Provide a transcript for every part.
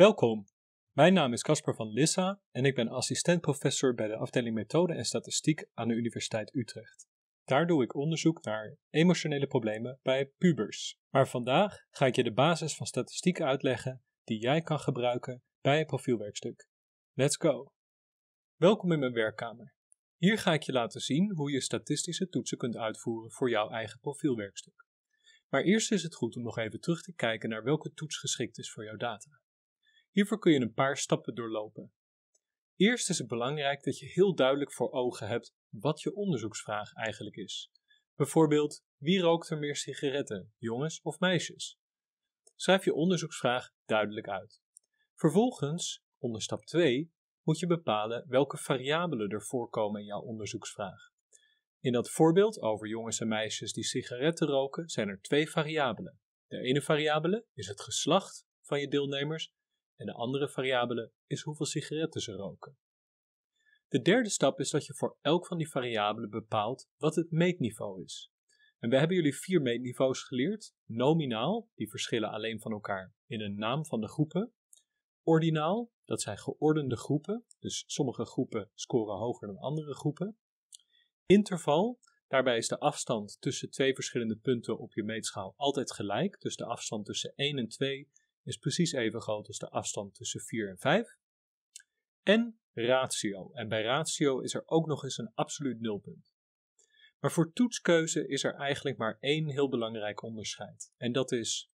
Welkom, mijn naam is Casper van Lissa en ik ben assistent-professor bij de afdeling Methode en Statistiek aan de Universiteit Utrecht. Daar doe ik onderzoek naar emotionele problemen bij pubers. Maar vandaag ga ik je de basis van statistiek uitleggen die jij kan gebruiken bij een profielwerkstuk. Let's go! Welkom in mijn werkkamer. Hier ga ik je laten zien hoe je statistische toetsen kunt uitvoeren voor jouw eigen profielwerkstuk. Maar eerst is het goed om nog even terug te kijken naar welke toets geschikt is voor jouw data. Hiervoor kun je een paar stappen doorlopen. Eerst is het belangrijk dat je heel duidelijk voor ogen hebt wat je onderzoeksvraag eigenlijk is. Bijvoorbeeld, wie rookt er meer sigaretten, jongens of meisjes? Schrijf je onderzoeksvraag duidelijk uit. Vervolgens, onder stap 2, moet je bepalen welke variabelen er voorkomen in jouw onderzoeksvraag. In dat voorbeeld over jongens en meisjes die sigaretten roken zijn er twee variabelen. De ene variabele is het geslacht van je deelnemers en de andere variabele is hoeveel sigaretten ze roken. De derde stap is dat je voor elk van die variabelen bepaalt wat het meetniveau is. En we hebben jullie vier meetniveaus geleerd. Nominaal, die verschillen alleen van elkaar in een naam van de groepen. Ordinaal, dat zijn geordende groepen, dus sommige groepen scoren hoger dan andere groepen. Interval, daarbij is de afstand tussen twee verschillende punten op je meetschaal altijd gelijk, dus de afstand tussen 1 en 2 is precies even groot als de afstand tussen 4 en 5. En ratio, en bij ratio is er ook nog eens een absoluut nulpunt. Maar voor toetskeuze is er eigenlijk maar één heel belangrijk onderscheid, en dat is: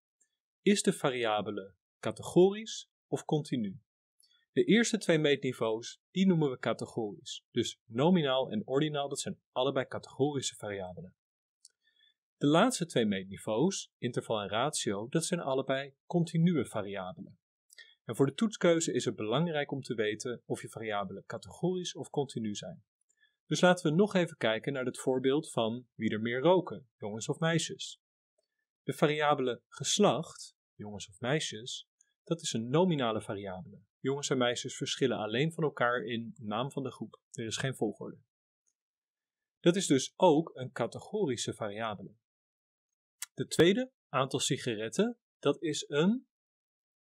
is de variabele categorisch of continu? De eerste twee meetniveaus, die noemen we categorisch. Dus nominaal en ordinaal, dat zijn allebei categorische variabelen. De laatste twee meetniveaus, interval en ratio, dat zijn allebei continue variabelen. En voor de toetskeuze is het belangrijk om te weten of je variabelen categorisch of continu zijn. Dus laten we nog even kijken naar het voorbeeld van wie er meer roken, jongens of meisjes. De variabele geslacht, jongens of meisjes, dat is een nominale variabele. Jongens en meisjes verschillen alleen van elkaar in naam van de groep. Er is geen volgorde. Dat is dus ook een categorische variabele. De tweede, aantal sigaretten, dat is een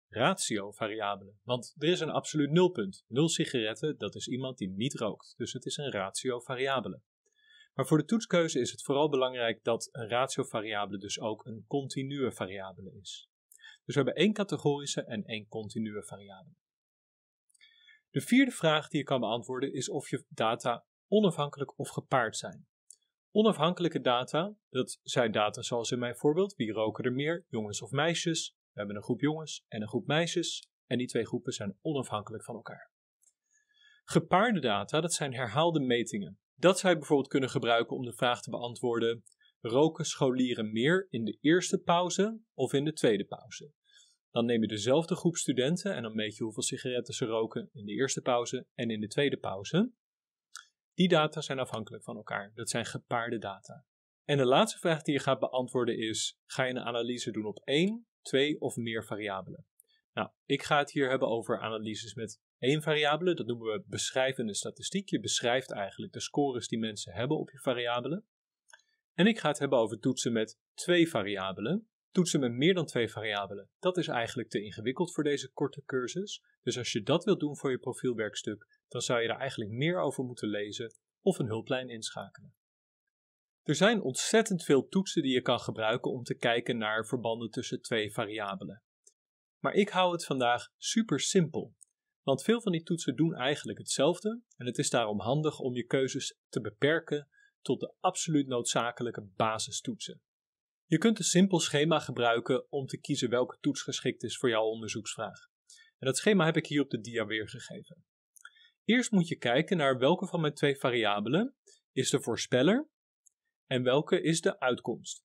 ratio-variabele. Want er is een absoluut nulpunt. Nul sigaretten, dat is iemand die niet rookt. Dus het is een ratio-variabele. Maar voor de toetskeuze is het vooral belangrijk dat een ratio-variabele dus ook een continue variabele is. Dus we hebben één categorische en één continue variabele. De vierde vraag die je kan beantwoorden is of je data onafhankelijk of gepaard zijn. Onafhankelijke data, dat zijn data zoals in mijn voorbeeld, wie roken er meer, jongens of meisjes. We hebben een groep jongens en een groep meisjes en die twee groepen zijn onafhankelijk van elkaar. Gepaarde data, dat zijn herhaalde metingen. Dat zou je bijvoorbeeld kunnen gebruiken om de vraag te beantwoorden: roken scholieren meer in de eerste pauze of in de tweede pauze? Dan neem je dezelfde groep studenten en dan meet je hoeveel sigaretten ze roken in de eerste pauze en in de tweede pauze. Die data zijn afhankelijk van elkaar. Dat zijn gepaarde data. En de laatste vraag die je gaat beantwoorden is: ga je een analyse doen op één, twee of meer variabelen? Nou, ik ga het hier hebben over analyses met één variabele. Dat noemen we beschrijvende statistiek. Je beschrijft eigenlijk de scores die mensen hebben op je variabelen. En ik ga het hebben over toetsen met twee variabelen. Toetsen met meer dan twee variabelen, dat is eigenlijk te ingewikkeld voor deze korte cursus. Dus als je dat wilt doen voor je profielwerkstuk, dan zou je er eigenlijk meer over moeten lezen of een hulplijn inschakelen. Er zijn ontzettend veel toetsen die je kan gebruiken om te kijken naar verbanden tussen twee variabelen. Maar ik hou het vandaag super simpel, want veel van die toetsen doen eigenlijk hetzelfde en het is daarom handig om je keuzes te beperken tot de absoluut noodzakelijke basistoetsen. Je kunt een simpel schema gebruiken om te kiezen welke toets geschikt is voor jouw onderzoeksvraag. En dat schema heb ik hier op de dia weergegeven. Eerst moet je kijken naar welke van mijn twee variabelen is de voorspeller en welke is de uitkomst.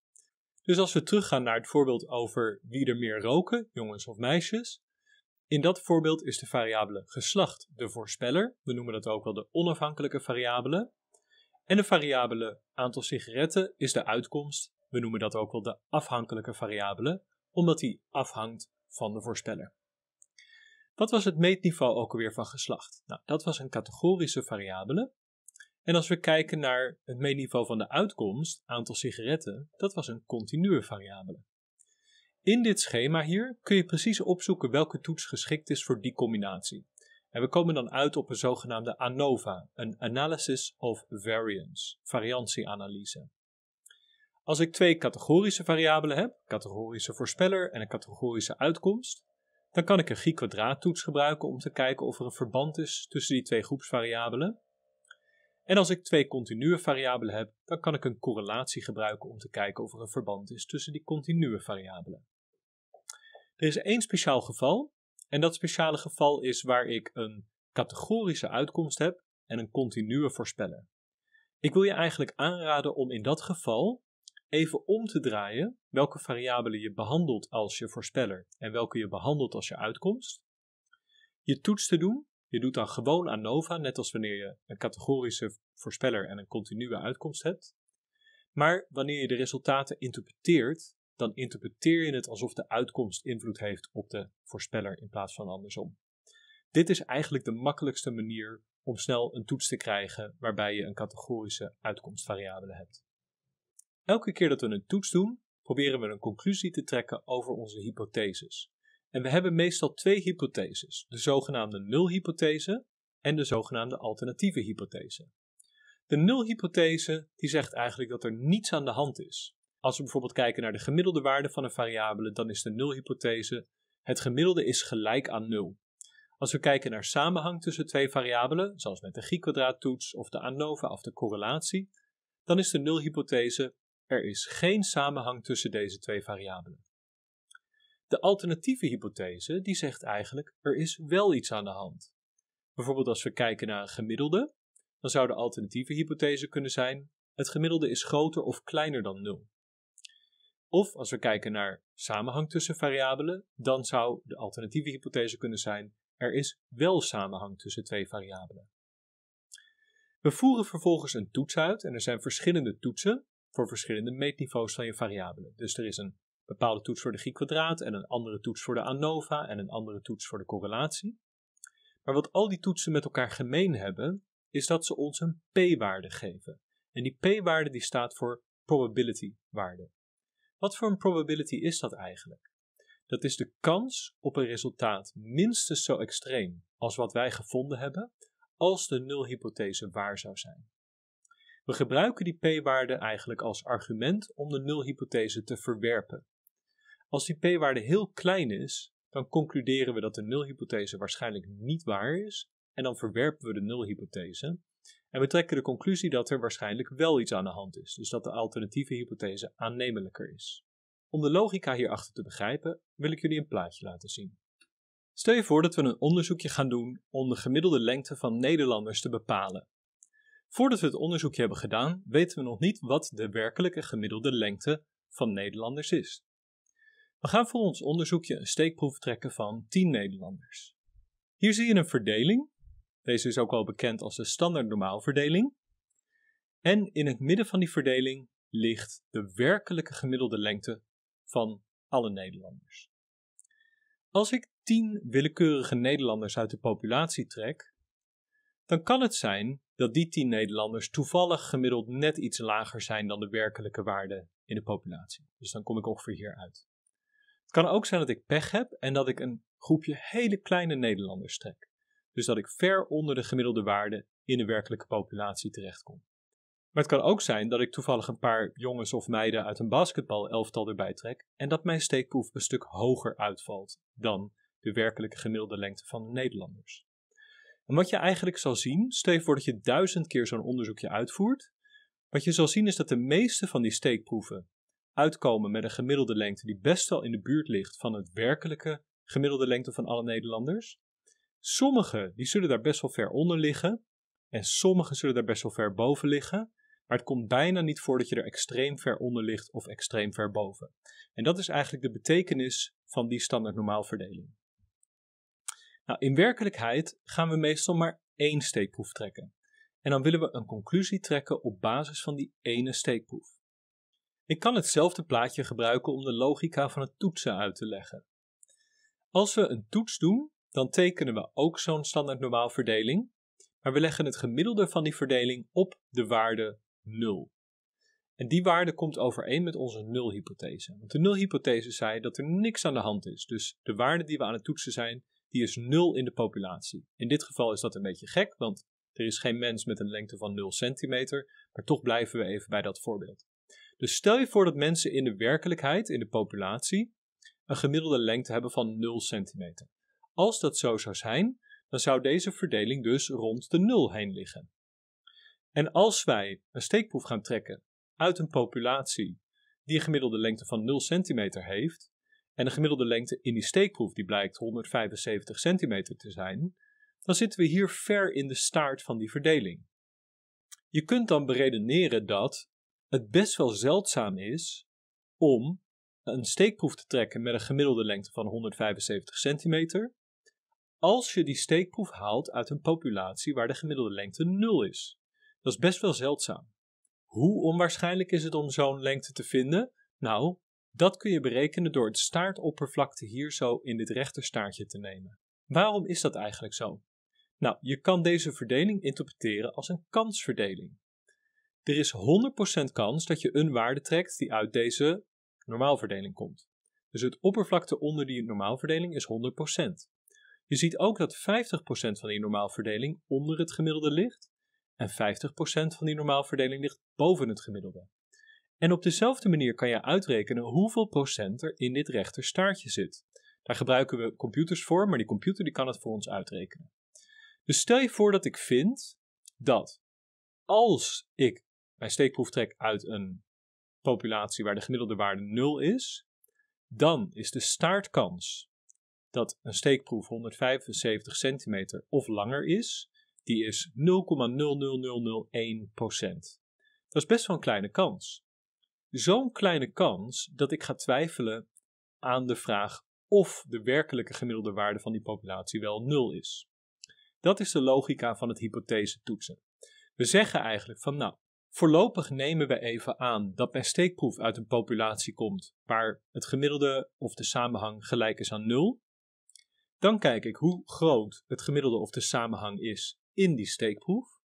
Dus als we teruggaan naar het voorbeeld over wie er meer roken, jongens of meisjes. In dat voorbeeld is de variabele geslacht de voorspeller. We noemen dat ook wel de onafhankelijke variabele. En de variabele aantal sigaretten is de uitkomst. We noemen dat ook wel de afhankelijke variabele, omdat die afhangt van de voorspeller. Wat was het meetniveau ook alweer van geslacht? Nou, dat was een categorische variabele. En als we kijken naar het meetniveau van de uitkomst, aantal sigaretten, dat was een continue variabele. In dit schema hier kun je precies opzoeken welke toets geschikt is voor die combinatie. En we komen dan uit op een zogenaamde ANOVA, een Analysis of Variance, variantieanalyse. Als ik twee categorische variabelen heb, categorische voorspeller en een categorische uitkomst, dan kan ik een G-kwadraattoets gebruiken om te kijken of er een verband is tussen die twee groepsvariabelen. En als ik twee continue variabelen heb, dan kan ik een correlatie gebruiken om te kijken of er een verband is tussen die continue variabelen. Er is één speciaal geval, en dat speciale geval is waar ik een categorische uitkomst heb en een continue voorspeller. Ik wil je eigenlijk aanraden om in dat geval even om te draaien welke variabelen je behandelt als je voorspeller en welke je behandelt als je uitkomst. Je toets te doen. Je doet dan gewoon ANOVA, net als wanneer je een categorische voorspeller en een continue uitkomst hebt. Maar wanneer je de resultaten interpreteert, dan interpreteer je het alsof de uitkomst invloed heeft op de voorspeller in plaats van andersom. Dit is eigenlijk de makkelijkste manier om snel een toets te krijgen waarbij je een categorische uitkomstvariabele hebt. Elke keer dat we een toets doen, proberen we een conclusie te trekken over onze hypotheses. En we hebben meestal twee hypotheses, de zogenaamde nulhypothese en de zogenaamde alternatieve hypothese. De nulhypothese die zegt eigenlijk dat er niets aan de hand is. Als we bijvoorbeeld kijken naar de gemiddelde waarde van een variabele, dan is de nulhypothese het gemiddelde is gelijk aan nul. Als we kijken naar samenhang tussen twee variabelen, zoals met de G-kwadraattoets of de ANOVA of de correlatie, dan is de nulhypothese er is geen samenhang tussen deze twee variabelen. De alternatieve hypothese die zegt eigenlijk er is wel iets aan de hand. Bijvoorbeeld als we kijken naar een gemiddelde, dan zou de alternatieve hypothese kunnen zijn het gemiddelde is groter of kleiner dan 0. Of als we kijken naar samenhang tussen variabelen, dan zou de alternatieve hypothese kunnen zijn er is wel samenhang tussen twee variabelen. We voeren vervolgens een toets uit en er zijn verschillende toetsen voor verschillende meetniveaus van je variabelen. Dus er is een bepaalde toets voor de G-kwadraat en een andere toets voor de ANOVA en een andere toets voor de correlatie. Maar wat al die toetsen met elkaar gemeen hebben, is dat ze ons een p-waarde geven. En die p-waarde die staat voor probability waarde. Wat voor een probability is dat eigenlijk? Dat is de kans op een resultaat minstens zo extreem als wat wij gevonden hebben, als de nulhypothese waar zou zijn. We gebruiken die p-waarde eigenlijk als argument om de nulhypothese te verwerpen. Als die p-waarde heel klein is, dan concluderen we dat de nulhypothese waarschijnlijk niet waar is en dan verwerpen we de nulhypothese en we trekken de conclusie dat er waarschijnlijk wel iets aan de hand is, dus dat de alternatieve hypothese aannemelijker is. Om de logica hierachter te begrijpen, wil ik jullie een plaatje laten zien. Stel je voor dat we een onderzoekje gaan doen om de gemiddelde lengte van Nederlanders te bepalen. Voordat we het onderzoekje hebben gedaan, weten we nog niet wat de werkelijke gemiddelde lengte van Nederlanders is. We gaan voor ons onderzoekje een steekproef trekken van 10 Nederlanders. Hier zie je een verdeling. Deze is ook wel bekend als de standaard normaalverdeling. En in het midden van die verdeling ligt de werkelijke gemiddelde lengte van alle Nederlanders. Als ik 10 willekeurige Nederlanders uit de populatie trek, dan kan het zijn dat die 10 Nederlanders toevallig gemiddeld net iets lager zijn dan de werkelijke waarde in de populatie. Dus dan kom ik ongeveer hier uit. Het kan ook zijn dat ik pech heb en dat ik een groepje hele kleine Nederlanders trek. Dus dat ik ver onder de gemiddelde waarde in de werkelijke populatie terechtkom. Maar het kan ook zijn dat ik toevallig een paar jongens of meiden uit een basketbal-elftal erbij trek en dat mijn steekproef een stuk hoger uitvalt dan de werkelijke gemiddelde lengte van de Nederlanders. En wat je eigenlijk zal zien, stel je voor dat je duizend keer zo'n onderzoekje uitvoert. Wat je zal zien is dat de meeste van die steekproeven uitkomen met een gemiddelde lengte die best wel in de buurt ligt van het werkelijke gemiddelde lengte van alle Nederlanders. Sommige die zullen daar best wel ver onder liggen en sommige zullen daar best wel ver boven liggen. Maar het komt bijna niet voor dat je er extreem ver onder ligt of extreem ver boven. En dat is eigenlijk de betekenis van die standaard normaalverdeling. Nou, in werkelijkheid gaan we meestal maar één steekproef trekken. En dan willen we een conclusie trekken op basis van die ene steekproef. Ik kan hetzelfde plaatje gebruiken om de logica van het toetsen uit te leggen. Als we een toets doen, dan tekenen we ook zo'n standaard normaalverdeling, maar we leggen het gemiddelde van die verdeling op de waarde 0. En die waarde komt overeen met onze nulhypothese. Want de nulhypothese zei dat er niks aan de hand is. Dus de waarde die we aan het toetsen zijn, die is nul in de populatie. In dit geval is dat een beetje gek, want er is geen mens met een lengte van 0 centimeter, maar toch blijven we even bij dat voorbeeld. Dus stel je voor dat mensen in de werkelijkheid, in de populatie, een gemiddelde lengte hebben van 0 centimeter. Als dat zo zou zijn, dan zou deze verdeling dus rond de 0 heen liggen. En als wij een steekproef gaan trekken uit een populatie die een gemiddelde lengte van 0 centimeter heeft, en de gemiddelde lengte in die steekproef die blijkt 175 centimeter te zijn, dan zitten we hier ver in de staart van die verdeling. Je kunt dan beredeneren dat het best wel zeldzaam is om een steekproef te trekken met een gemiddelde lengte van 175 centimeter, als je die steekproef haalt uit een populatie waar de gemiddelde lengte 0 is. Dat is best wel zeldzaam. Hoe onwaarschijnlijk is het om zo'n lengte te vinden? Nou, dat kun je berekenen door het staartoppervlakte hier zo in dit rechterstaartje te nemen. Waarom is dat eigenlijk zo? Nou, je kan deze verdeling interpreteren als een kansverdeling. Er is 100% kans dat je een waarde trekt die uit deze normaalverdeling komt. Dus het oppervlakte onder die normaalverdeling is 100%. Je ziet ook dat 50% van die normaalverdeling onder het gemiddelde ligt en 50% van die normaalverdeling ligt boven het gemiddelde. En op dezelfde manier kan je uitrekenen hoeveel procent er in dit rechter staartje zit. Daar gebruiken we computers voor, maar die computer die kan het voor ons uitrekenen. Dus stel je voor dat ik vind dat als ik mijn steekproef trek uit een populatie waar de gemiddelde waarde 0 is, dan is de staartkans dat een steekproef 175 centimeter of langer is, die is 0,00001%. Dat is best wel een kleine kans. Zo'n kleine kans dat ik ga twijfelen aan de vraag of de werkelijke gemiddelde waarde van die populatie wel 0 is. Dat is de logica van het hypothese toetsen. We zeggen eigenlijk van nou, voorlopig nemen we even aan dat mijn steekproef uit een populatie komt waar het gemiddelde of de samenhang gelijk is aan 0. Dan kijk ik hoe groot het gemiddelde of de samenhang is in die steekproef.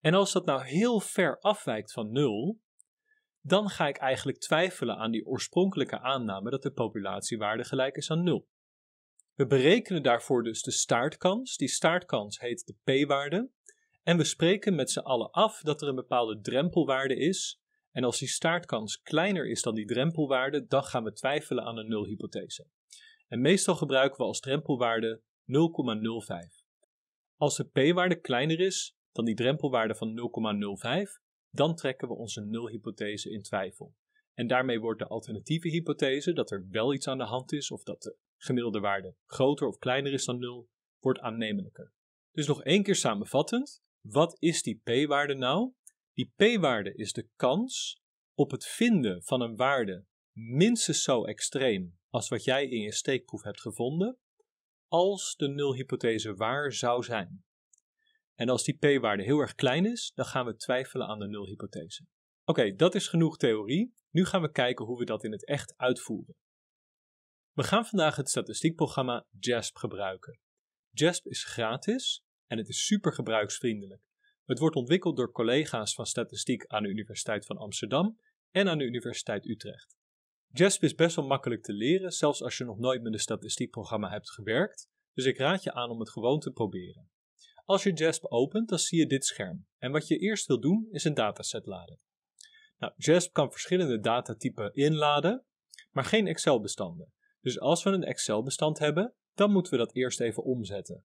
En als dat nou heel ver afwijkt van 0, dan ga ik eigenlijk twijfelen aan die oorspronkelijke aanname dat de populatiewaarde gelijk is aan 0. We berekenen daarvoor dus de staartkans. Die staartkans heet de p-waarde. En we spreken met z'n allen af dat er een bepaalde drempelwaarde is. En als die staartkans kleiner is dan die drempelwaarde, dan gaan we twijfelen aan een nulhypothese. En meestal gebruiken we als drempelwaarde 0,05. Als de p-waarde kleiner is dan die drempelwaarde van 0,05, dan trekken we onze nulhypothese in twijfel. En daarmee wordt de alternatieve hypothese, dat er wel iets aan de hand is of dat de gemiddelde waarde groter of kleiner is dan 0, wordt aannemelijker. Dus nog één keer samenvattend, wat is die p-waarde nou? Die p-waarde is de kans op het vinden van een waarde minstens zo extreem als wat jij in je steekproef hebt gevonden, als de nulhypothese waar zou zijn. En als die p-waarde heel erg klein is, dan gaan we twijfelen aan de nulhypothese. Oké, dat is genoeg theorie. Nu gaan we kijken hoe we dat in het echt uitvoeren. We gaan vandaag het statistiekprogramma JASP gebruiken. JASP is gratis en het is super gebruiksvriendelijk. Het wordt ontwikkeld door collega's van statistiek aan de Universiteit van Amsterdam en aan de Universiteit Utrecht. JASP is best wel makkelijk te leren, zelfs als je nog nooit met een statistiekprogramma hebt gewerkt, dus ik raad je aan om het gewoon te proberen. Als je JASP opent, dan zie je dit scherm. En wat je eerst wil doen, is een dataset laden. Nou, JASP kan verschillende datatypen inladen, maar geen Excel-bestanden. Dus als we een Excel-bestand hebben, dan moeten we dat eerst even omzetten.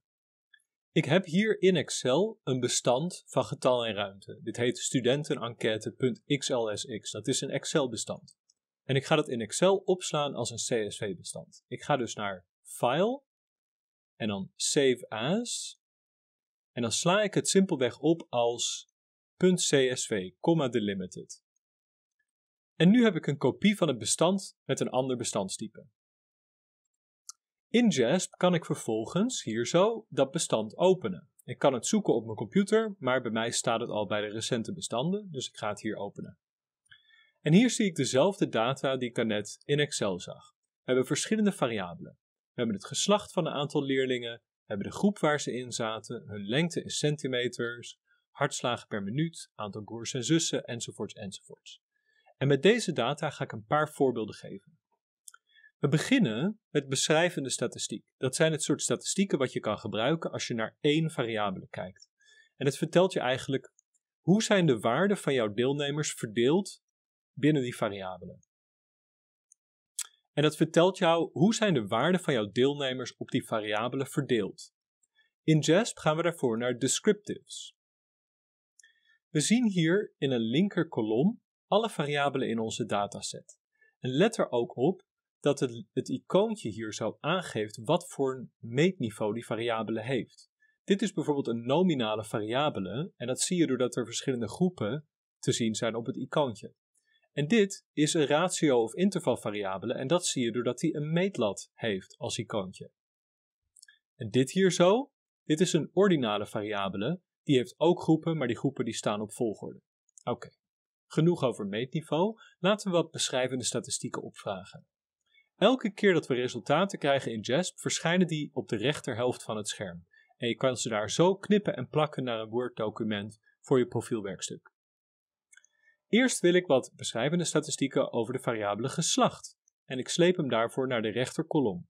Ik heb hier in Excel een bestand van getal en ruimte. Dit heet studentenenquête.xlsx. Dat is een Excel-bestand. En ik ga dat in Excel opslaan als een CSV-bestand. Ik ga dus naar File en dan Save As. En dan sla ik het simpelweg op als .csv, delimited. En nu heb ik een kopie van het bestand met een ander bestandstype. In JASP kan ik vervolgens hier zo dat bestand openen. Ik kan het zoeken op mijn computer, maar bij mij staat het al bij de recente bestanden, dus ik ga het hier openen. En hier zie ik dezelfde data die ik daarnet in Excel zag. We hebben verschillende variabelen. We hebben het geslacht van een aantal leerlingen, hebben de groep waar ze in zaten, hun lengte in centimeters, hartslagen per minuut, aantal broers en zussen, enzovoorts, enzovoorts. En met deze data ga ik een paar voorbeelden geven. We beginnen met beschrijvende statistiek. Dat zijn het soort statistieken wat je kan gebruiken als je naar één variabele kijkt. En het vertelt je eigenlijk hoe zijn de waarden van jouw deelnemers verdeeld binnen die variabelen. En dat vertelt jou hoe zijn de waarden van jouw deelnemers op die variabelen verdeeld. In JASP gaan we daarvoor naar descriptives. We zien hier in een linker kolom alle variabelen in onze dataset. En let er ook op dat het, het icoontje hier zo aangeeft wat voor een meetniveau die variabele heeft. Dit is bijvoorbeeld een nominale variabele en dat zie je doordat er verschillende groepen te zien zijn op het icoontje. En dit is een ratio of intervalvariabele en dat zie je doordat hij een meetlat heeft als icoontje. En dit hier zo, dit is een ordinale variabele, die heeft ook groepen, maar die groepen die staan op volgorde. Oké, genoeg over meetniveau, laten we wat beschrijvende statistieken opvragen. Elke keer dat we resultaten krijgen in JASP, verschijnen die op de rechterhelft van het scherm. En je kan ze daar zo knippen en plakken naar een Word-document voor je profielwerkstuk. Eerst wil ik wat beschrijvende statistieken over de variabele geslacht. En ik sleep hem daarvoor naar de rechterkolom.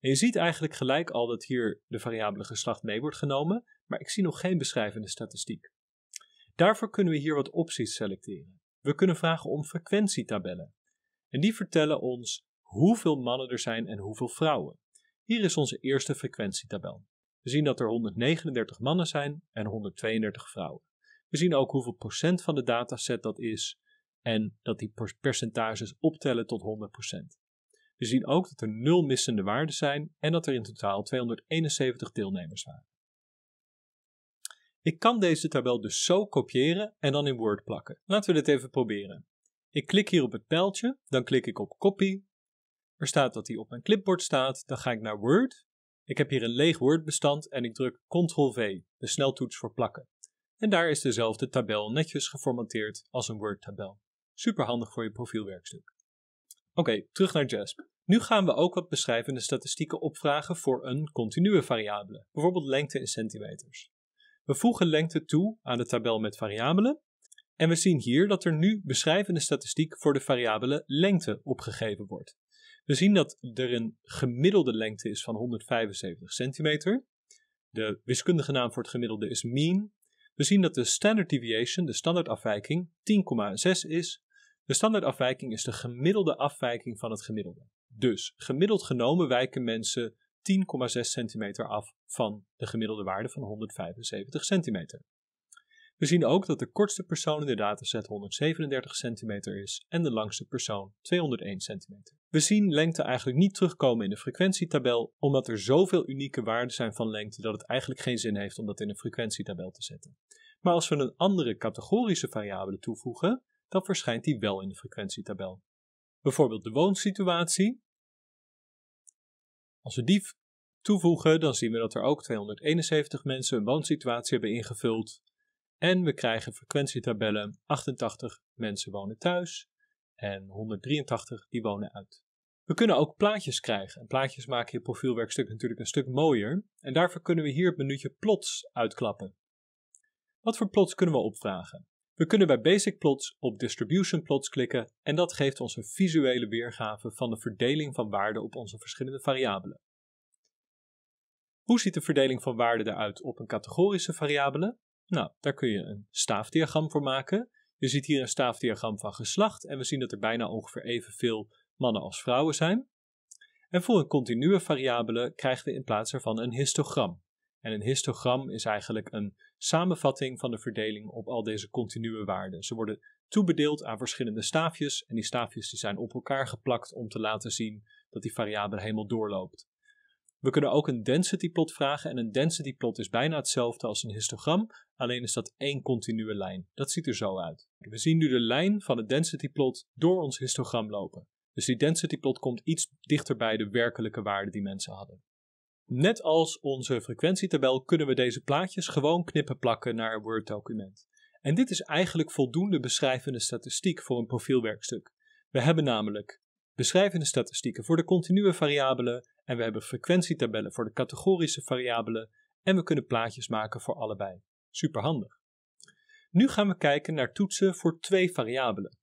En je ziet eigenlijk gelijk al dat hier de variabele geslacht mee wordt genomen, maar ik zie nog geen beschrijvende statistiek. Daarvoor kunnen we hier wat opties selecteren. We kunnen vragen om frequentietabellen. En die vertellen ons hoeveel mannen er zijn en hoeveel vrouwen. Hier is onze eerste frequentietabel. We zien dat er 139 mannen zijn en 132 vrouwen. We zien ook hoeveel procent van de dataset dat is en dat die percentages optellen tot 100%. We zien ook dat er 0 missende waarden zijn en dat er in totaal 271 deelnemers waren. Ik kan deze tabel dus zo kopiëren en dan in Word plakken. Laten we dit even proberen. Ik klik hier op het pijltje, dan klik ik op Copy. Er staat dat hij op mijn clipboard staat, dan ga ik naar Word. Ik heb hier een leeg Word-bestand en ik druk Ctrl-V, de sneltoets voor plakken. En daar is dezelfde tabel netjes geformateerd als een Word-tabel. Super handig voor je profielwerkstuk. Oké, terug naar JASP. Nu gaan we ook wat beschrijvende statistieken opvragen voor een continue variabele, bijvoorbeeld lengte in centimeters. We voegen lengte toe aan de tabel met variabelen en we zien hier dat er nu beschrijvende statistiek voor de variabele lengte opgegeven wordt. We zien dat er een gemiddelde lengte is van 175 centimeter. De wiskundige naam voor het gemiddelde is mean. We zien dat de standard deviation, de standaardafwijking, 10,6 is. De standaardafwijking is de gemiddelde afwijking van het gemiddelde. Dus gemiddeld genomen wijken mensen 10,6 centimeter af van de gemiddelde waarde van 175 centimeter. We zien ook dat de kortste persoon in de dataset 137 centimeter is en de langste persoon 201 centimeter. We zien lengte eigenlijk niet terugkomen in de frequentietabel, omdat er zoveel unieke waarden zijn van lengte dat het eigenlijk geen zin heeft om dat in een frequentietabel te zetten. Maar als we een andere categorische variabele toevoegen, dan verschijnt die wel in de frequentietabel. Bijvoorbeeld de woonsituatie. Als we die toevoegen, dan zien we dat er ook 271 mensen een woonsituatie hebben ingevuld. En we krijgen frequentietabellen 88 mensen wonen thuis en 183 die wonen uit. We kunnen ook plaatjes krijgen. En plaatjes maken je profielwerkstuk natuurlijk een stuk mooier. En daarvoor kunnen we hier het menuutje plots uitklappen. Wat voor plots kunnen we opvragen? We kunnen bij Basic Plots op Distribution Plots klikken en dat geeft ons een visuele weergave van de verdeling van waarden op onze verschillende variabelen. Hoe ziet de verdeling van waarden eruit op een categorische variabele? Nou, daar kun je een staafdiagram voor maken. Je ziet hier een staafdiagram van geslacht en we zien dat er bijna ongeveer evenveel mannen als vrouwen zijn. En voor een continue variabele krijgen we in plaats ervan een histogram. En een histogram is eigenlijk een samenvatting van de verdeling op al deze continue waarden. Ze worden toebedeeld aan verschillende staafjes en die staafjes die zijn op elkaar geplakt om te laten zien dat die variabele helemaal doorloopt. We kunnen ook een density plot vragen en een density plot is bijna hetzelfde als een histogram, alleen is dat één continue lijn. Dat ziet er zo uit. We zien nu de lijn van het density plot door ons histogram lopen. Dus die density plot komt iets dichter bij de werkelijke waarde die mensen hadden. Net als onze frequentietabel kunnen we deze plaatjes gewoon knippen plakken naar een Word-document. En dit is eigenlijk voldoende beschrijvende statistiek voor een profielwerkstuk. We hebben namelijk beschrijvende statistieken voor de continue variabelen en we hebben frequentietabellen voor de categorische variabelen en we kunnen plaatjes maken voor allebei. Superhandig. Nu gaan we kijken naar toetsen voor twee variabelen.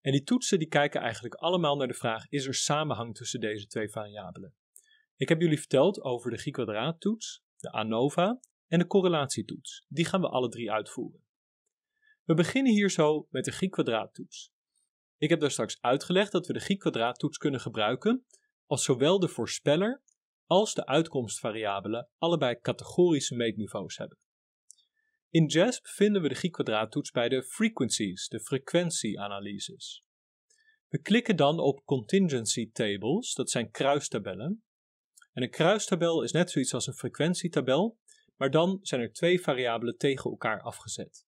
En die toetsen die kijken eigenlijk allemaal naar de vraag: is er samenhang tussen deze twee variabelen? Ik heb jullie verteld over de G-kwadraattoets, de ANOVA en de correlatietoets. Die gaan we alle drie uitvoeren. We beginnen hier zo met de G-kwadraattoets. Ik heb daar straks uitgelegd dat we de G-kwadraattoets kunnen gebruiken als zowel de voorspeller als de uitkomstvariabelen allebei categorische meetniveaus hebben. In JASP vinden we de G-kwadraattoets bij de frequencies, de frequentieanalyses. We klikken dan op contingency tables, dat zijn kruistabellen. En een kruistabel is net zoiets als een frequentietabel, maar dan zijn er twee variabelen tegen elkaar afgezet.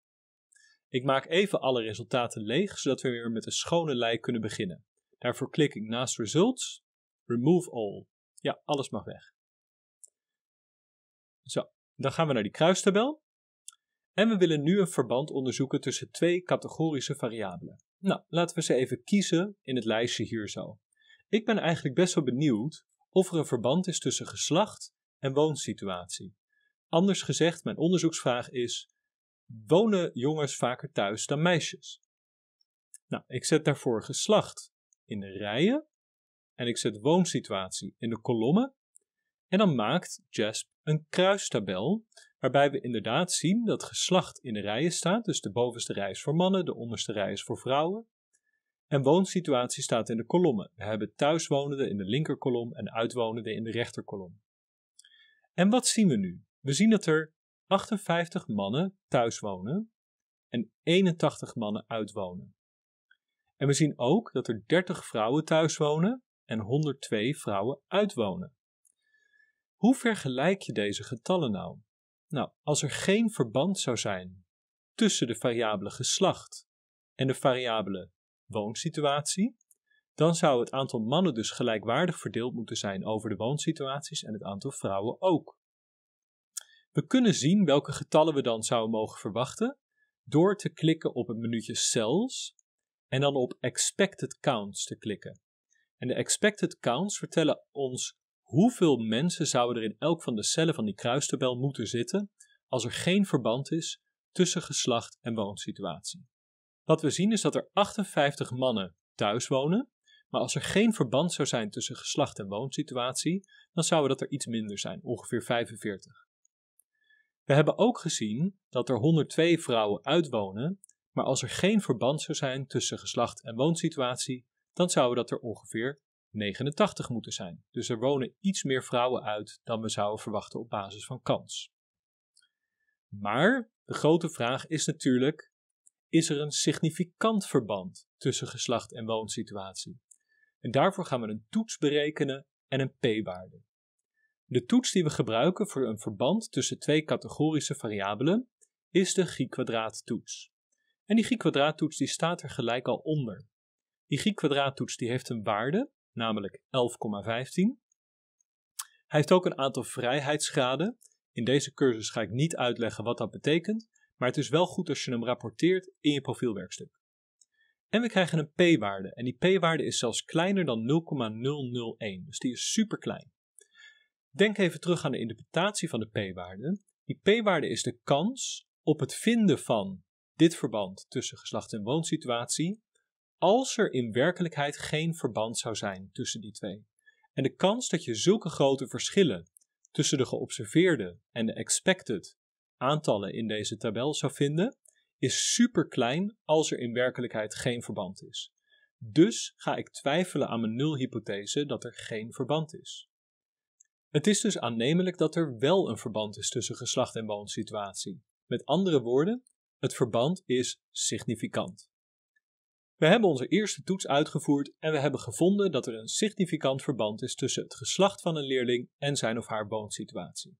Ik maak even alle resultaten leeg, zodat we weer met een schone lei kunnen beginnen. Daarvoor klik ik naast Results, Remove All. Ja, alles mag weg. Zo, dan gaan we naar die kruistabel. En we willen nu een verband onderzoeken tussen twee categorische variabelen. Nou, laten we ze even kiezen in het lijstje hier zo. Ik ben eigenlijk best wel benieuwd of er een verband is tussen geslacht en woonsituatie. Anders gezegd, mijn onderzoeksvraag is: wonen jongens vaker thuis dan meisjes? Nou, ik zet daarvoor geslacht in de rijen en ik zet woonsituatie in de kolommen. En dan maakt JASP een kruistabel waarbij we inderdaad zien dat geslacht in de rijen staat. Dus de bovenste rij is voor mannen, de onderste rij is voor vrouwen. En woonsituatie staat in de kolommen. We hebben thuiswonenden in de linkerkolom en uitwonenden in de rechterkolom. En wat zien we nu? We zien dat er 58 mannen thuis wonen en 81 mannen uitwonen. En we zien ook dat er 30 vrouwen thuis wonen en 102 vrouwen uitwonen. Hoe vergelijk je deze getallen nou? Nou, als er geen verband zou zijn tussen de variabele geslacht en de variabele woonsituatie, dan zou het aantal mannen dus gelijkwaardig verdeeld moeten zijn over de woonsituaties en het aantal vrouwen ook. We kunnen zien welke getallen we dan zouden mogen verwachten door te klikken op het menuutje Cells en dan op Expected Counts te klikken. En de expected counts vertellen ons hoeveel mensen zouden er in elk van de cellen van die kruistabel moeten zitten als er geen verband is tussen geslacht en woonsituatie. Wat we zien is dat er 58 mannen thuis wonen, maar als er geen verband zou zijn tussen geslacht en woonsituatie, dan zouden dat er iets minder zijn, ongeveer 45. We hebben ook gezien dat er 102 vrouwen uitwonen, maar als er geen verband zou zijn tussen geslacht en woonsituatie, dan zouden dat er ongeveer 89 moeten zijn. Dus er wonen iets meer vrouwen uit dan we zouden verwachten op basis van kans. Maar de grote vraag is natuurlijk: is er een significant verband tussen geslacht en woonsituatie? En daarvoor gaan we een toets berekenen en een p-waarde. De toets die we gebruiken voor een verband tussen twee categorische variabelen is de G-kwadraattoets. En die G-kwadraattoets die staat er gelijk al onder. Die G-kwadraattoets die heeft een waarde, namelijk 11,15. Hij heeft ook een aantal vrijheidsgraden. In deze cursus ga ik niet uitleggen wat dat betekent, maar het is wel goed als je hem rapporteert in je profielwerkstuk. En we krijgen een p-waarde en die p-waarde is zelfs kleiner dan 0,001, dus die is super klein. Denk even terug aan de interpretatie van de p-waarde. Die p-waarde is de kans op het vinden van dit verband tussen geslacht en woonsituatie als er in werkelijkheid geen verband zou zijn tussen die twee. En de kans dat je zulke grote verschillen tussen de geobserveerde en de expected aantallen in deze tabel zou vinden, is super klein als er in werkelijkheid geen verband is. Dus ga ik twijfelen aan mijn nulhypothese dat er geen verband is. Het is dus aannemelijk dat er wel een verband is tussen geslacht en woonsituatie. Met andere woorden, het verband is significant. We hebben onze eerste toets uitgevoerd en we hebben gevonden dat er een significant verband is tussen het geslacht van een leerling en zijn of haar woonsituatie.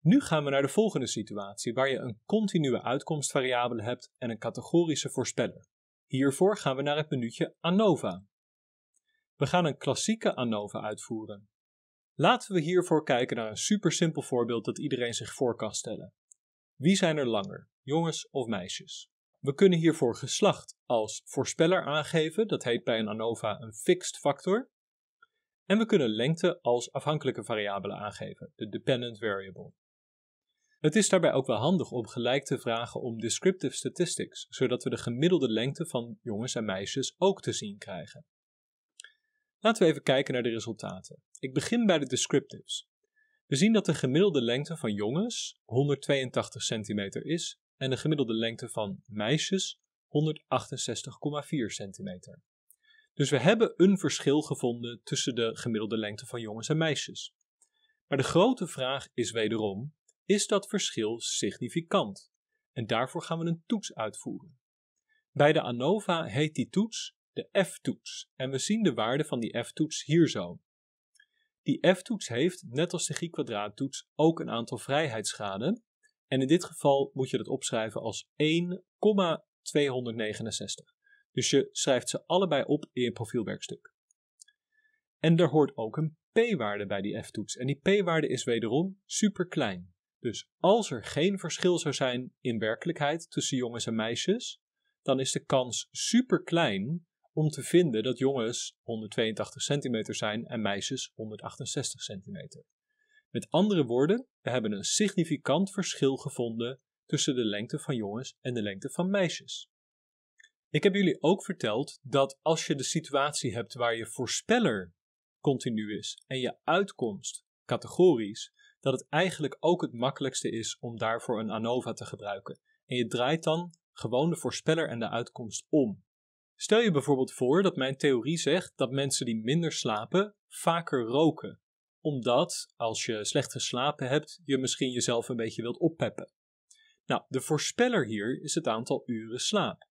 Nu gaan we naar de volgende situatie, waar je een continue uitkomstvariabele hebt en een categorische voorspeller. Hiervoor gaan we naar het menuutje ANOVA. We gaan een klassieke ANOVA uitvoeren. Laten we hiervoor kijken naar een super simpel voorbeeld dat iedereen zich voor kan stellen. Wie zijn er langer, jongens of meisjes? We kunnen hiervoor geslacht als voorspeller aangeven, dat heet bij een ANOVA een fixed factor. En we kunnen lengte als afhankelijke variabele aangeven, de dependent variable. Het is daarbij ook wel handig om gelijk te vragen om descriptive statistics, zodat we de gemiddelde lengte van jongens en meisjes ook te zien krijgen. Laten we even kijken naar de resultaten. Ik begin bij de descriptives. We zien dat de gemiddelde lengte van jongens 182 centimeter is en de gemiddelde lengte van meisjes 168,4 centimeter. Dus we hebben een verschil gevonden tussen de gemiddelde lengte van jongens en meisjes. Maar de grote vraag is wederom: is dat verschil significant? En daarvoor gaan we een toets uitvoeren. Bij de ANOVA heet die toets de F-toets en we zien de waarde van die F-toets hier zo. Die F-toets heeft, net als de G-kwadraattoets, ook een aantal vrijheidsgraden en in dit geval moet je dat opschrijven als 1,269. Dus je schrijft ze allebei op in je profielwerkstuk. En er hoort ook een p-waarde bij die f-toets. En die p-waarde is wederom super klein. Dus als er geen verschil zou zijn in werkelijkheid tussen jongens en meisjes, dan is de kans super klein om te vinden dat jongens 182 centimeter zijn en meisjes 168 centimeter. Met andere woorden, we hebben een significant verschil gevonden tussen de lengte van jongens en de lengte van meisjes. Ik heb jullie ook verteld dat als je de situatie hebt waar je voorspeller continu is en je uitkomst categorisch, dat het eigenlijk ook het makkelijkste is om daarvoor een ANOVA te gebruiken. En je draait dan gewoon de voorspeller en de uitkomst om. Stel je bijvoorbeeld voor dat mijn theorie zegt dat mensen die minder slapen vaker roken, omdat als je slecht geslapen hebt, je misschien jezelf een beetje wilt oppeppen. Nou, de voorspeller hier is het aantal uren slaap.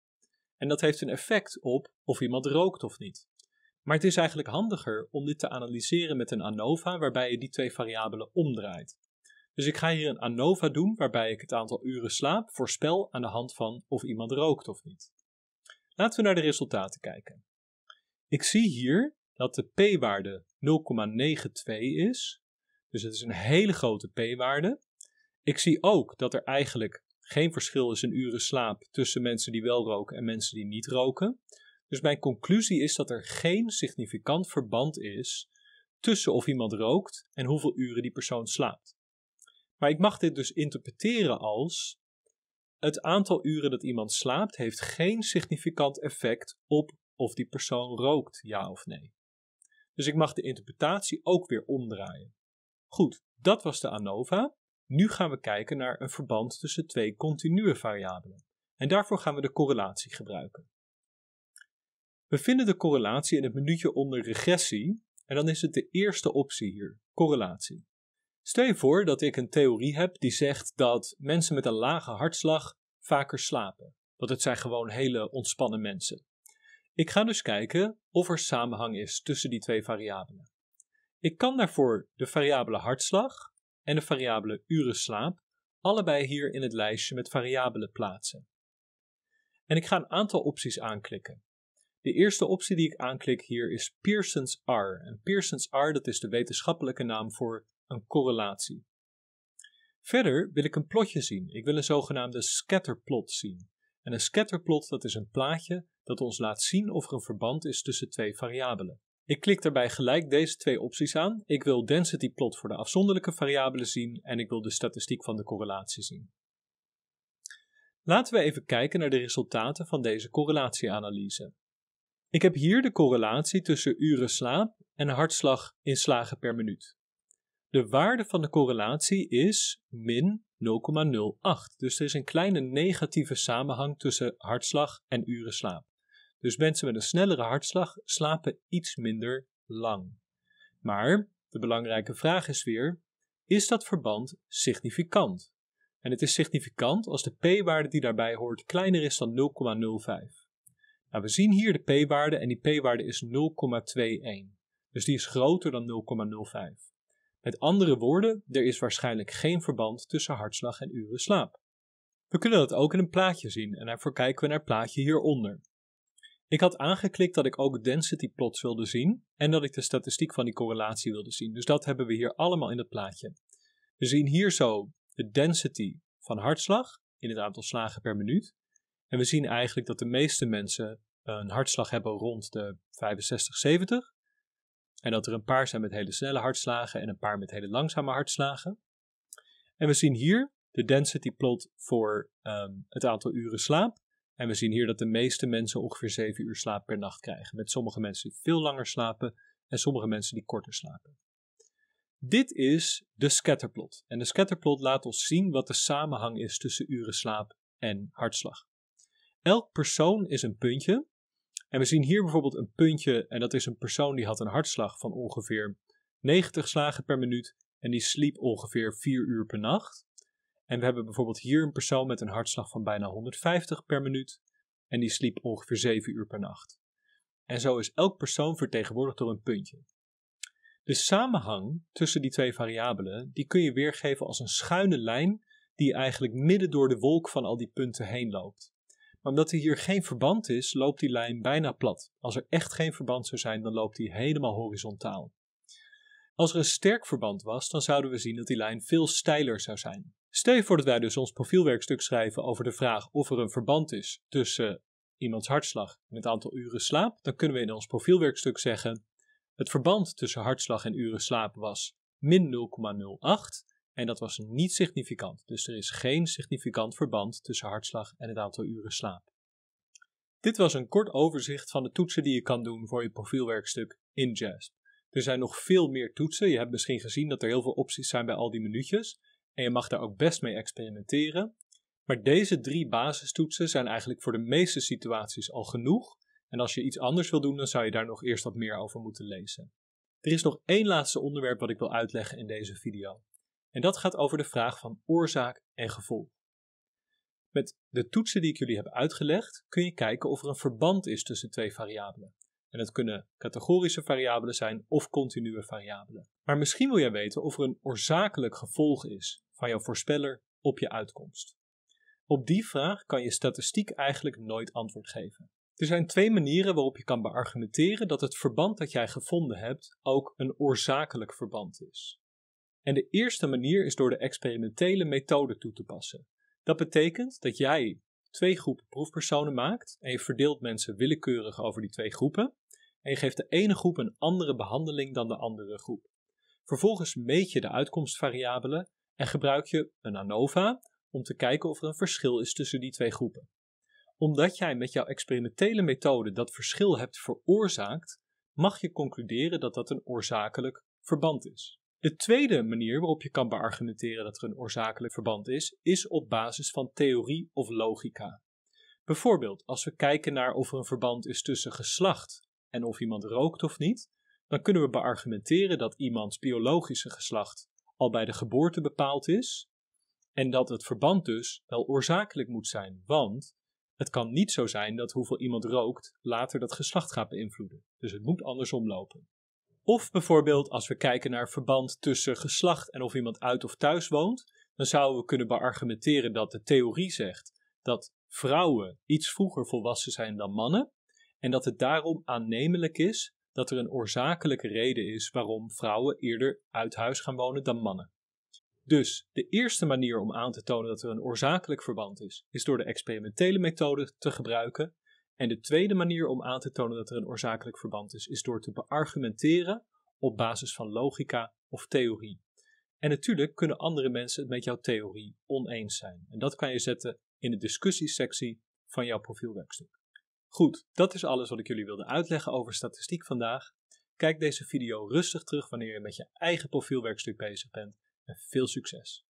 En dat heeft een effect op of iemand rookt of niet. Maar het is eigenlijk handiger om dit te analyseren met een ANOVA waarbij je die twee variabelen omdraait. Dus ik ga hier een ANOVA doen waarbij ik het aantal uren slaap voorspel aan de hand van of iemand rookt of niet. Laten we naar de resultaten kijken. Ik zie hier dat de p-waarde 0,92 is. Dus het is een hele grote p-waarde. Ik zie ook dat er eigenlijk geen verschil is in uren slaap tussen mensen die wel roken en mensen die niet roken. Dus mijn conclusie is dat er geen significant verband is tussen of iemand rookt en hoeveel uren die persoon slaapt. Maar ik mag dit dus interpreteren als het aantal uren dat iemand slaapt heeft geen significant effect op of die persoon rookt, ja of nee. Dus ik mag de interpretatie ook weer omdraaien. Goed, dat was de ANOVA. Nu gaan we kijken naar een verband tussen twee continue variabelen. En daarvoor gaan we de correlatie gebruiken. We vinden de correlatie in het menuutje onder regressie en dan is het de eerste optie hier, correlatie. Stel je voor dat ik een theorie heb die zegt dat mensen met een lage hartslag vaker slapen. Want het zijn gewoon hele ontspannen mensen. Ik ga dus kijken of er samenhang is tussen die twee variabelen. Ik kan daarvoor de variabele hartslag en de variabele uren slaap allebei hier in het lijstje met variabelen plaatsen. En ik ga een aantal opties aanklikken. De eerste optie die ik aanklik hier is Pearson's R. En Pearson's R dat is de wetenschappelijke naam voor een correlatie. Verder wil ik een plotje zien. Ik wil een zogenaamde scatterplot zien. En een scatterplot dat is een plaatje dat ons laat zien of er een verband is tussen twee variabelen. Ik klik daarbij gelijk deze twee opties aan. Ik wil density plot voor de afzonderlijke variabelen zien en ik wil de statistiek van de correlatie zien. Laten we even kijken naar de resultaten van deze correlatieanalyse. Ik heb hier de correlatie tussen uren slaap en hartslag in slagen per minuut. De waarde van de correlatie is min 0,08. Dus er is een kleine negatieve samenhang tussen hartslag en uren slaap. Dus mensen met een snellere hartslag slapen iets minder lang. Maar de belangrijke vraag is weer: is dat verband significant? En het is significant als de p-waarde die daarbij hoort kleiner is dan 0,05. Nou, we zien hier de p-waarde en die p-waarde is 0,21. Dus die is groter dan 0,05. Met andere woorden, er is waarschijnlijk geen verband tussen hartslag en uren slaap. We kunnen dat ook in een plaatje zien en daarvoor kijken we naar het plaatje hieronder. Ik had aangeklikt dat ik ook density plots wilde zien en dat ik de statistiek van die correlatie wilde zien. Dus dat hebben we hier allemaal in het plaatje. We zien hier zo de density van hartslag in het aantal slagen per minuut. En we zien eigenlijk dat de meeste mensen een hartslag hebben rond de 65, 70. En dat er een paar zijn met hele snelle hartslagen en een paar met hele langzame hartslagen. En we zien hier de density plot voor ehm, het aantal uren slaap. En we zien hier dat de meeste mensen ongeveer 7 uur slaap per nacht krijgen. Met sommige mensen die veel langer slapen en sommige mensen die korter slapen. Dit is de scatterplot. En de scatterplot laat ons zien wat de samenhang is tussen uren slaap en hartslag. Elk persoon is een puntje. En we zien hier bijvoorbeeld een puntje en dat is een persoon die had een hartslag van ongeveer 90 slagen per minuut en die sliep ongeveer 4 uur per nacht. En we hebben bijvoorbeeld hier een persoon met een hartslag van bijna 150 per minuut en die sliep ongeveer 7 uur per nacht. En zo is elk persoon vertegenwoordigd door een puntje. De samenhang tussen die twee variabelen, die kun je weergeven als een schuine lijn die eigenlijk midden door de wolk van al die punten heen loopt. Maar omdat er hier geen verband is, loopt die lijn bijna plat. Als er echt geen verband zou zijn, dan loopt die helemaal horizontaal. Als er een sterk verband was, dan zouden we zien dat die lijn veel steiler zou zijn. Stel je voor dat wij dus ons profielwerkstuk schrijven over de vraag of er een verband is tussen iemands hartslag en het aantal uren slaap, dan kunnen we in ons profielwerkstuk zeggen: het verband tussen hartslag en uren slaap was min 0,08 en dat was niet significant. Dus er is geen significant verband tussen hartslag en het aantal uren slaap. Dit was een kort overzicht van de toetsen die je kan doen voor je profielwerkstuk in JASP. Er zijn nog veel meer toetsen. Je hebt misschien gezien dat er heel veel opties zijn bij al die minuutjes. En je mag daar ook best mee experimenteren. Maar deze drie basistoetsen zijn eigenlijk voor de meeste situaties al genoeg. En als je iets anders wil doen, dan zou je daar nog eerst wat meer over moeten lezen. Er is nog één laatste onderwerp wat ik wil uitleggen in deze video. En dat gaat over de vraag van oorzaak en gevolg. Met de toetsen die ik jullie heb uitgelegd, kun je kijken of er een verband is tussen twee variabelen. En dat kunnen categorische variabelen zijn of continue variabelen. Maar misschien wil jij weten of er een oorzakelijk gevolg is van jouw voorspeller op je uitkomst. Op die vraag kan je statistiek eigenlijk nooit antwoord geven. Er zijn twee manieren waarop je kan beargumenteren dat het verband dat jij gevonden hebt ook een oorzakelijk verband is. En de eerste manier is door de experimentele methode toe te passen. Dat betekent dat jij twee groepen proefpersonen maakt en je verdeelt mensen willekeurig over die twee groepen en je geeft de ene groep een andere behandeling dan de andere groep. Vervolgens meet je de uitkomstvariabelen en gebruik je een ANOVA om te kijken of er een verschil is tussen die twee groepen. Omdat jij met jouw experimentele methode dat verschil hebt veroorzaakt, mag je concluderen dat dat een oorzakelijk verband is. De tweede manier waarop je kan beargumenteren dat er een oorzakelijk verband is, is op basis van theorie of logica. Bijvoorbeeld, als we kijken naar of er een verband is tussen geslacht en of iemand rookt of niet, dan kunnen we beargumenteren dat iemands biologische geslacht al bij de geboorte bepaald is en dat het verband dus wel oorzakelijk moet zijn, want het kan niet zo zijn dat hoeveel iemand rookt later dat geslacht gaat beïnvloeden. Dus het moet andersom lopen. Of bijvoorbeeld als we kijken naar verband tussen geslacht en of iemand uit of thuis woont, dan zouden we kunnen beargumenteren dat de theorie zegt dat vrouwen iets vroeger volwassen zijn dan mannen en dat het daarom aannemelijk is dat er een oorzakelijke reden is waarom vrouwen eerder uit huis gaan wonen dan mannen. Dus de eerste manier om aan te tonen dat er een oorzakelijk verband is, is door de experimentele methode te gebruiken. En de tweede manier om aan te tonen dat er een oorzakelijk verband is, is door te beargumenteren op basis van logica of theorie. En natuurlijk kunnen andere mensen het met jouw theorie oneens zijn. En dat kan je zetten in de discussiesectie van jouw profielwerkstuk. Goed, dat is alles wat ik jullie wilde uitleggen over statistiek vandaag. Kijk deze video rustig terug wanneer je met je eigen profielwerkstuk bezig bent en veel succes!